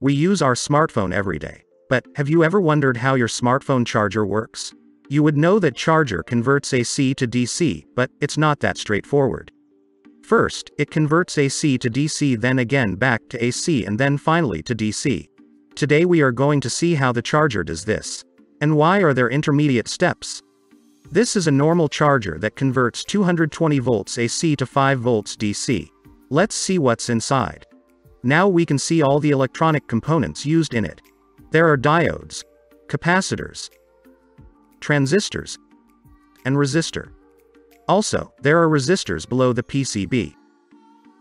We use our smartphone every day. But, have you ever wondered how your smartphone charger works? You would know that charger converts AC to DC, but it's not that straightforward. First, it converts AC to DC then again back to AC and then finally to DC. Today we are going to see how the charger does this. And why are there intermediate steps? This is a normal charger that converts 220 volts AC to 5 volts DC. Let's see what's inside. Now we can see all the electronic components used in it. There are diodes, capacitors, transistors, and resistor. Also, there are resistors below the PCB.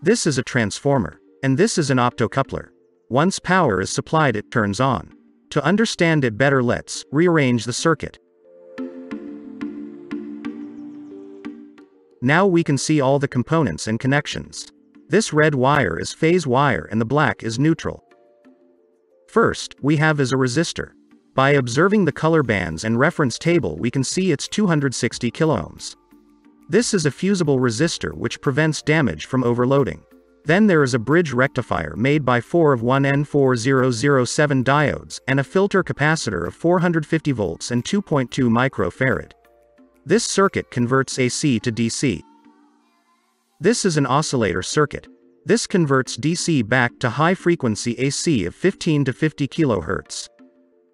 This is a transformer, and this is an optocoupler. Once power is supplied it turns on. To understand it better let's rearrange the circuit. Now we can see all the components and connections. This red wire is phase wire and the black is neutral. First, we have is a resistor. By observing the color bands and reference table we can see it's 260 kiloohms. This is a fusible resistor which prevents damage from overloading. Then there is a bridge rectifier made by 4 of 1N4007 diodes and a filter capacitor of 450 volts and 2.2 microfarad. This circuit converts AC to DC. This is an oscillator circuit. This converts DC back to high-frequency AC of 15 to 50 kHz.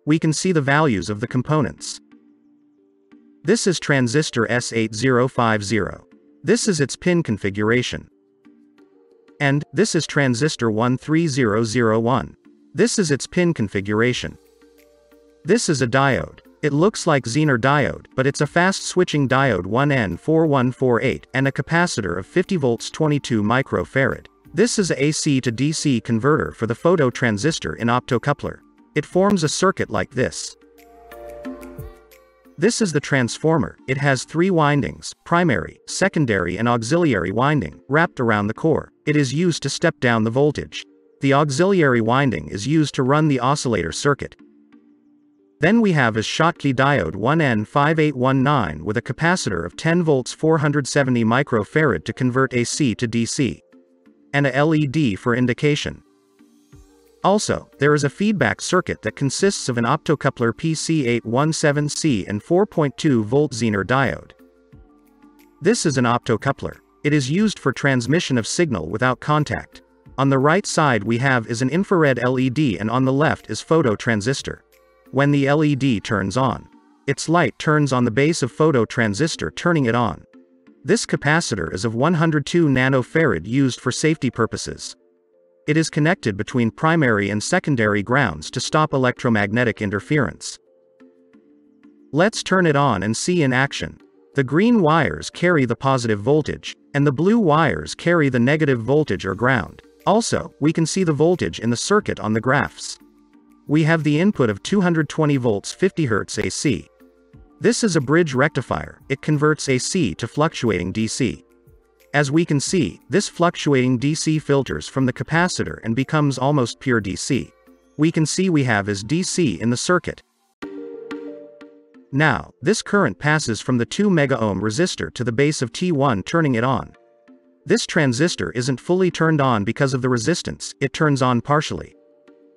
We can see the values of the components. This is transistor S8050. This is its pin configuration. And, this is transistor 13001. This is its pin configuration. This is a diode. It looks like Zener diode, but it's a fast-switching diode 1N4148 and a capacitor of 50 volts 22 microfarad. This is a AC to DC converter for the photo transistor in optocoupler. It forms a circuit like this. This is the transformer, it has three windings, primary, secondary and auxiliary winding, wrapped around the core. It is used to step down the voltage. The auxiliary winding is used to run the oscillator circuit. Then we have a Schottky diode 1N5819 with a capacitor of 10 volts 470 microfarad to convert AC to DC and a LED for indication. Also, there is a feedback circuit that consists of an optocoupler PC817C and 4.2 volt Zener diode. This is an optocoupler. It is used for transmission of signal without contact. On the right side we have is an infrared LED and on the left is photo transistor. When the LED turns on, its light turns on the base of photo transistor turning it on. This capacitor is of 102 nanofarad used for safety purposes. It is connected between primary and secondary grounds to stop electromagnetic interference. Let's turn it on and see in action. The green wires carry the positive voltage, and the blue wires carry the negative voltage or ground. Also, we can see the voltage in the circuit on the graphs. We have the input of 220 volts 50 Hz AC, this is a bridge rectifier, it converts AC to fluctuating DC. As we can see, this fluctuating DC filters from the capacitor and becomes almost pure DC. We can see we have as DC in the circuit. Now, this current passes from the 2 megaohm resistor to the base of T1 turning it on. This transistor isn't fully turned on because of the resistance, it turns on partially.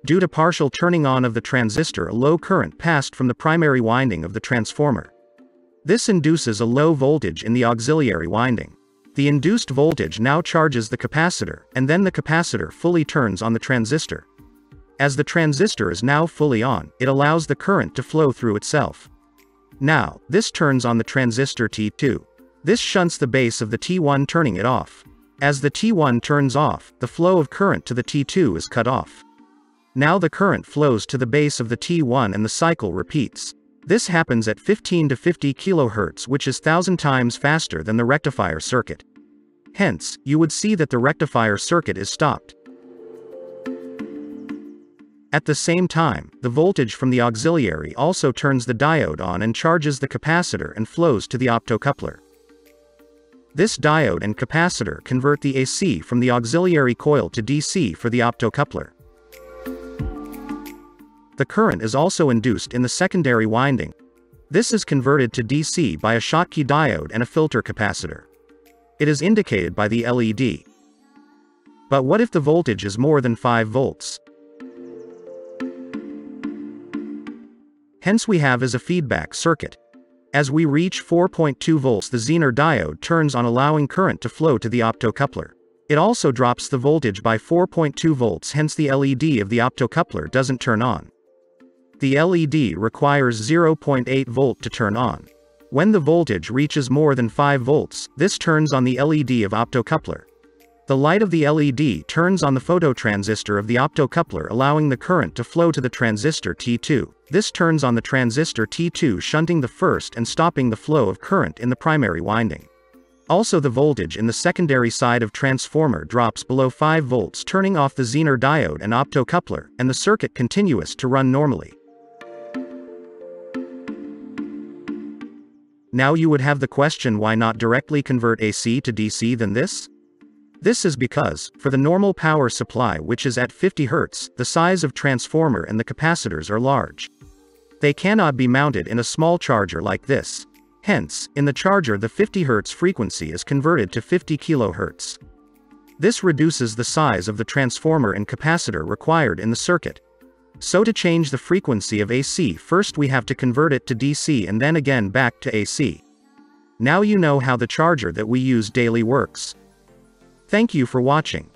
Due to partial turning on of the transistor a low current passed from the primary winding of the transformer. This induces a low voltage in the auxiliary winding. The induced voltage now charges the capacitor, and then the capacitor fully turns on the transistor. As the transistor is now fully on, it allows the current to flow through itself. Now, this turns on the transistor T2. This shunts the base of the T1 turning it off. As the T1 turns off, the flow of current to the T2 is cut off. Now the current flows to the base of the T1 and the cycle repeats. This happens at 15 to 50 kHz which is 1000 times faster than the rectifier circuit. Hence, you would see that the rectifier circuit is stopped. At the same time, the voltage from the auxiliary also turns the diode on and charges the capacitor and flows to the optocoupler. This diode and capacitor convert the AC from the auxiliary coil to DC for the optocoupler. The current is also induced in the secondary winding. This is converted to DC by a Schottky diode and a filter capacitor. It is indicated by the LED. But what if the voltage is more than 5 volts? Hence we have as a feedback circuit. As we reach 4.2 volts the Zener diode turns on allowing current to flow to the optocoupler. It also drops the voltage by 4.2 volts hence the LED of the optocoupler doesn't turn on. The LED requires 0.8 volt to turn on. When the voltage reaches more than 5 volts, this turns on the LED of optocoupler. The light of the LED turns on the phototransistor of the optocoupler allowing the current to flow to the transistor T2. This turns on the transistor T2 shunting the first and stopping the flow of current in the primary winding. Also the voltage in the secondary side of transformer drops below 5 volts turning off the Zener diode and optocoupler, and the circuit continuous to run normally. Now you would have the question why not directly convert AC to DC than this? This is because, for the normal power supply which is at 50 Hz, the size of transformer and the capacitors are large. They cannot be mounted in a small charger like this. Hence, in the charger the 50 Hz frequency is converted to 50 kHz. This reduces the size of the transformer and capacitor required in the circuit. So to change the frequency of AC first we have to convert it to DC and then again back to AC. Now you know how the charger that we use daily works. Thank you for watching.